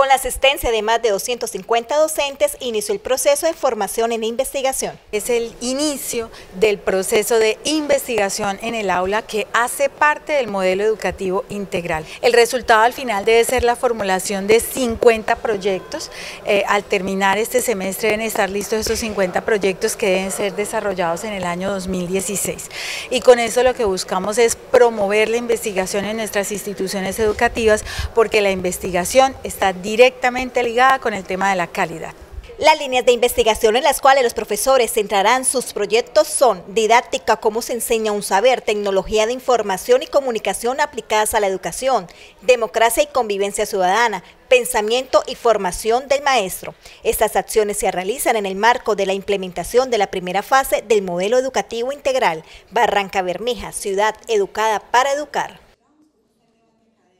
Con la asistencia de más de 250 docentes, inició el proceso de formación en investigación. Es el inicio del proceso de investigación en el aula que hace parte del modelo educativo integral. El resultado al final debe ser la formulación de 50 proyectos. Eh, al terminar este semestre deben estar listos esos 50 proyectos que deben ser desarrollados en el año 2016. Y con eso lo que buscamos es promover la investigación en nuestras instituciones educativas porque la investigación está directamente ligada con el tema de la calidad. Las líneas de investigación en las cuales los profesores centrarán sus proyectos son didáctica, cómo se enseña un saber, tecnología de información y comunicación aplicadas a la educación, democracia y convivencia ciudadana, pensamiento y formación del maestro. Estas acciones se realizan en el marco de la implementación de la primera fase del modelo educativo integral Barranca Bermeja, ciudad educada para educar.